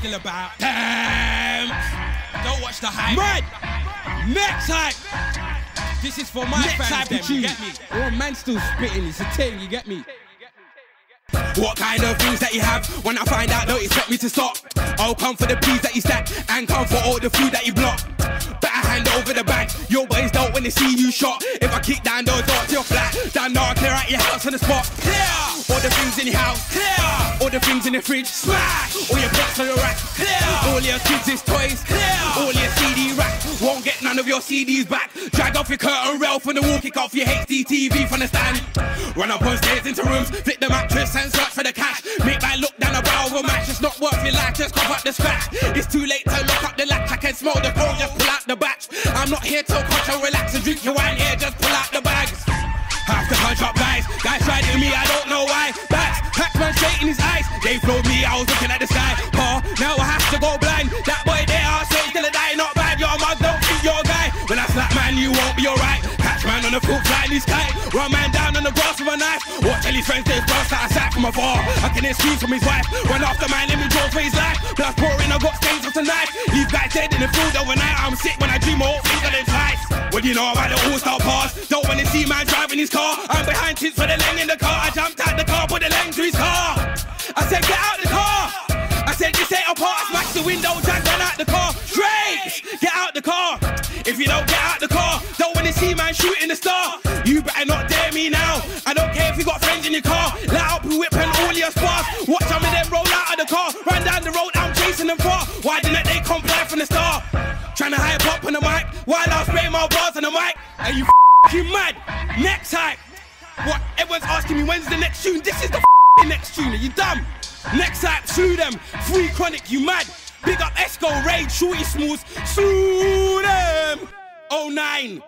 still about. Damn! Don't watch the hype. Mad! Next hype! This is for my Next fans, type of you get me? Oh, man still spitting. It's a thing, you get me? What kind of things that you have? When I find out, don't expect me to stop. I'll come for the peas that you stack and come for all the food that you block. Better hand over the bag. Your boys don't when they see you shot. If I kick down those doors to your flat, down now I clear out your house on the spot. Clear all the things in your house. Clear all the things in the fridge. Smash all your books on the rack. Clear all your kids' is toys. Clear all your CD rack. Won't get none of your CDs back. Drag off your curtain rail from the wall, kick off your HD TV from the stand. Run up on stairs into rooms, flip the mattress and search for the cash. Make my look down a barrel of a match, it's not worth your life, just cover up the scratch. It's too late to lock up the latch, I can smell the cold, just pull out the batch. I'm not here to cut and relax and drink your wine here, just pull out the bags. Have to hunch up guys, guys tried to me, I don't know why. Backs, Pac-Man straight in his eyes, they flowed me, I was looking at the sky. Car, now I have to go blind. That boy there, I'll say he's gonna die, not bad. Your mug don't think you're guy. When I slap man, you won't be alright. Catch man on the foot, flying his kite. Run man down on the grass with a knife. Watch all his friends, they burst out a sack from afar. I can screams from his wife. Run after man, let me draw for his life. Blood pouring, I got stains of tonight. Leave guys dead in the field overnight. I'm sick when I dream of things twice. What do you know about the all-star pass? Don't wanna see man driving his car. I'm behind tits with the leng in the car. I jumped out the window, out the car. Straight, get out the car. If you don't get out the car, don't wanna see man shooting the star. You better not dare me now. I don't care if you got friends in your car. Let out the whip and all your spars. Watch some of them roll out of the car. Run down the road, I'm chasing them far. Why didn't they comply from the start? Trying to hype up on the mic while I spray my bars on the mic. Are you f***ing mad? Next hype. What? Everyone's asking me when's the next tune. This is the next tune. Are you dumb? Next hype, sue them. Free chronic, you mad? Big up Esco, Raid, Shorty Smalls, sue them. 09.